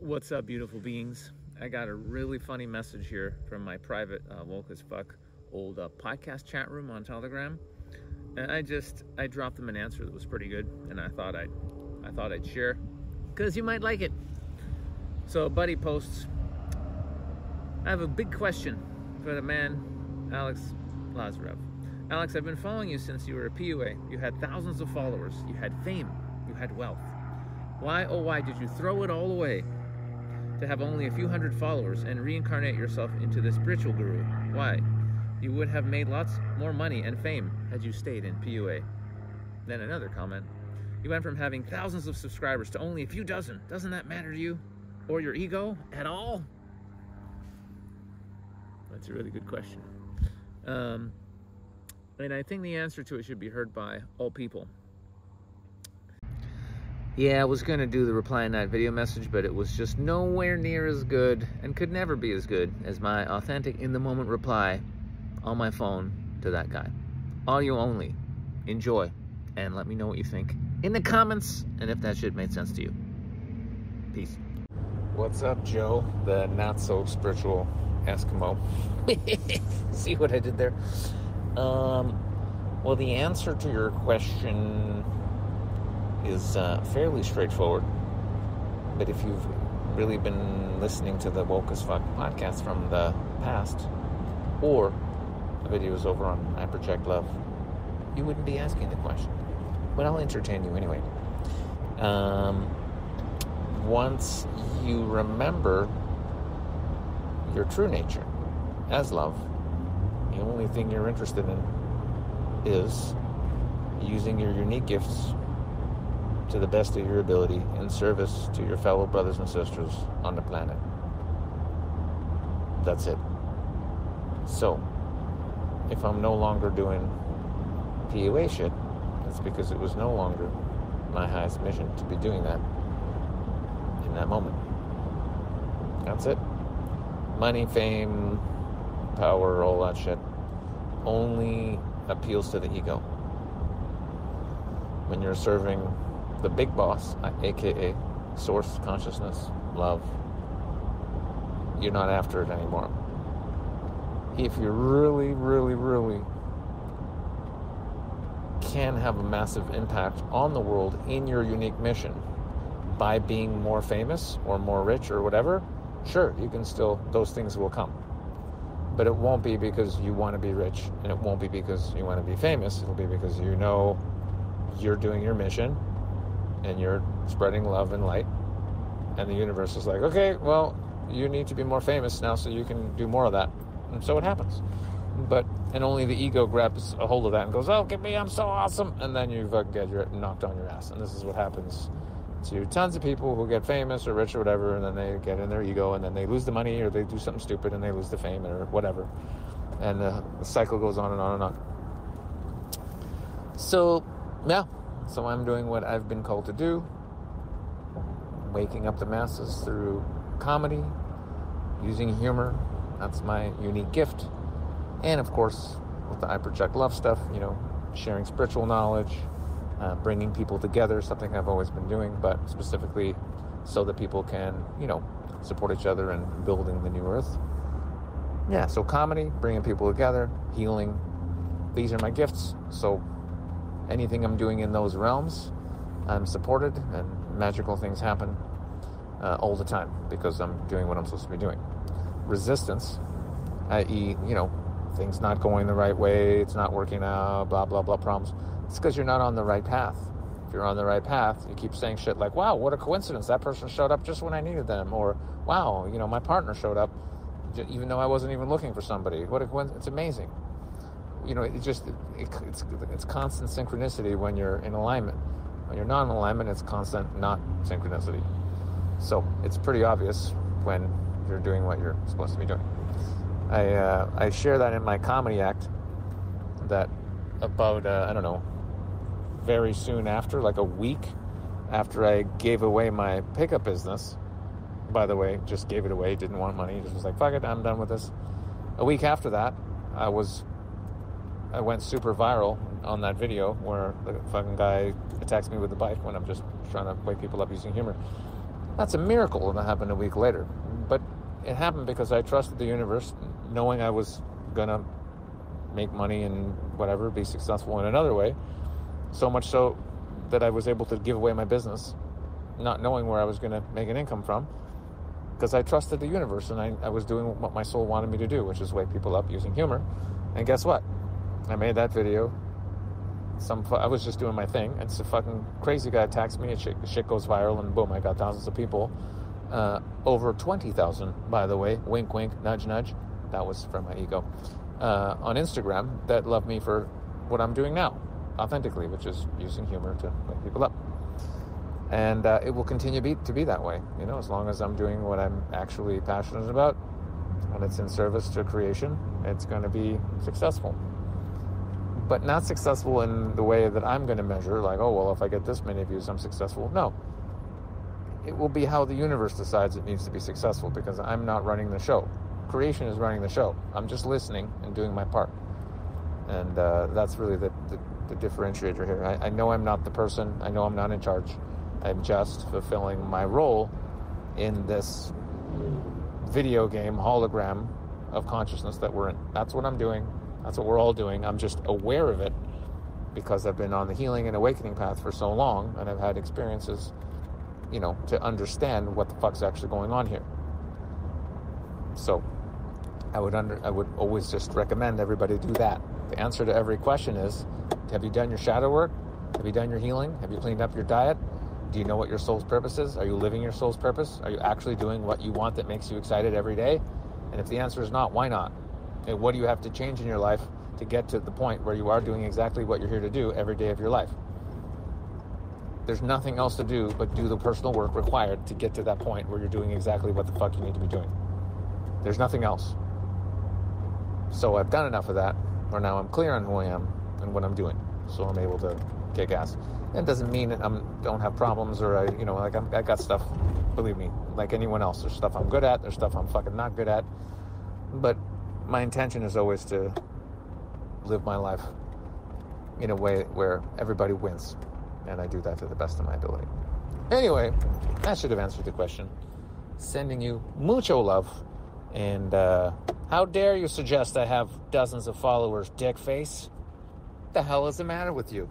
What's up, beautiful beings? I got a really funny message here from my private uh, woke as fuck old uh, podcast chat room on Telegram, and I just I dropped them an answer that was pretty good, and I thought I'd I thought I'd share because you might like it. So, buddy posts, I have a big question for the man, Alex Lasarev. Alex, I've been following you since you were a PUA. You had thousands of followers, you had fame, you had wealth. Why, oh, why did you throw it all away to have only a few hundred followers and reincarnate yourself into the spiritual guru? Why? You would have made lots more money and fame had you stayed in PUA. Then another comment. You went from having thousands of subscribers to only a few dozen. Doesn't that matter to you? Or your ego at all? That's a really good question. Um, and I think the answer to it should be heard by all people. Yeah, I was going to do the reply in that video message, but it was just nowhere near as good and could never be as good as my authentic in the moment reply on my phone to that guy. Audio only. Enjoy and let me know what you think in the comments and if that shit made sense to you. Peace. What's up, Joe, the not so spiritual Eskimo? See what I did there? Um, well, the answer to your question is uh, fairly straightforward. But if you've really been listening to the Woke as Fuck podcast from the past, or the videos over on I Project Love, you wouldn't be asking the question. But I'll entertain you anyway. Um, once you remember your true nature as love, the only thing you're interested in is using your unique gifts to the best of your ability in service to your fellow brothers and sisters on the planet. That's it. So, if I'm no longer doing PUA shit, it's because it was no longer my highest mission to be doing that in that moment. That's it. Money, fame, power, all that shit only appeals to the ego. When you're serving the big boss, aka source consciousness, love, you're not after it anymore. If you really, really, really can have a massive impact on the world in your unique mission by being more famous or more rich or whatever, sure, you can still, those things will come. But it won't be because you want to be rich and it won't be because you want to be famous. It'll be because you know you're doing your mission and you're spreading love and light. And the universe is like, okay, well, you need to be more famous now so you can do more of that. And so it happens. But, and only the ego grabs a hold of that and goes, oh, get me, I'm so awesome. And then you uh, get your, knocked on your ass. And this is what happens to tons of people who get famous or rich or whatever, and then they get in their ego and then they lose the money or they do something stupid and they lose the fame or whatever. And the cycle goes on and on and on. So, yeah, so I'm doing what I've been called to do, waking up the masses through comedy, using humor. That's my unique gift. And of course, with the I Project Love stuff, you know, sharing spiritual knowledge, uh, bringing people together, something I've always been doing, but specifically so that people can, you know, support each other and building the new earth. Yeah, so comedy, bringing people together, healing. These are my gifts. So anything I'm doing in those realms, I'm supported and magical things happen uh, all the time because I'm doing what I'm supposed to be doing. Resistance, i.e., you know, things not going the right way, it's not working out, blah, blah, blah problems. It's because you're not on the right path. If you're on the right path, you keep saying shit like, wow, what a coincidence. That person showed up just when I needed them. Or, wow, you know, my partner showed up even though I wasn't even looking for somebody. What a coincidence. It's amazing you know, it just it, it's it's constant synchronicity when you're in alignment. When you're not in alignment, it's constant not synchronicity. So it's pretty obvious when you're doing what you're supposed to be doing. I uh, I share that in my comedy act. That about uh, I don't know, very soon after, like a week after I gave away my pickup business. By the way, just gave it away. Didn't want money. Just was like, fuck it, I'm done with this. A week after that, I was I went super viral on that video where the fucking guy attacks me with the bike when I'm just trying to wake people up using humor. That's a miracle that happened a week later. But it happened because I trusted the universe, knowing I was to make money and whatever, be successful in another way. So much so that I was able to give away my business, not knowing where I was to make an income from, because I trusted the universe and I, I was doing what my soul wanted me to do, which is wake people up using humor. And guess what? I made that video. Some I was just doing my thing. It's a fucking crazy guy attacks me. And shit, shit goes viral, and boom, I got thousands of people. Uh, over twenty thousand, by the way. Wink, wink, nudge, nudge. That was from my ego. Uh, on Instagram, that love me for what I'm doing now, authentically, which is using humor to wake people up. And uh, it will continue be, to be that way, you know, as long as I'm doing what I'm actually passionate about, and it's in service to creation, it's going to be successful but not successful in the way that I'm going to measure, like, oh, well, if I get this many views, I'm successful. No. It will be how the universe decides it needs to be successful because I'm not running the show. Creation is running the show. I'm just listening and doing my part. And uh, that's really the, the, the, differentiator here. I, I know I'm not the person, I know I'm not in charge. I'm just fulfilling my role in this video game hologram of consciousness that we're in. That's what I'm doing. That's what we're all doing. I'm just aware of it because I've been on the healing and awakening path for so long and I've had experiences, you know, to understand what the fuck's actually going on here. So I would under I would always just recommend everybody do that. The answer to every question is have you done your shadow work? Have you done your healing? Have you cleaned up your diet? Do you know what your soul's purpose is? Are you living your soul's purpose? Are you actually doing what you want that makes you excited every day? And if the answer is not, why not? And what do you have to change in your life to get to the point where you are doing exactly what you're here to do every day of your life? There's nothing else to do but do the personal work required to get to that point where you're doing exactly what the fuck you need to be doing. There's nothing else. So I've done enough of that where now I'm clear on who I am and what I'm doing. So I'm able to kick ass. That doesn't mean I don't have problems or I, you know, like I'm, I got stuff, believe me, like anyone else. There's stuff I'm good at, there's stuff I'm fucking not good at. But my intention is always to live my life in a way where everybody wins. And I do that to the best of my ability. Anyway, that should have answered the question. Sending you mucho love. And uh, how dare you suggest I have dozens of followers, dick face? What the hell is the matter with you?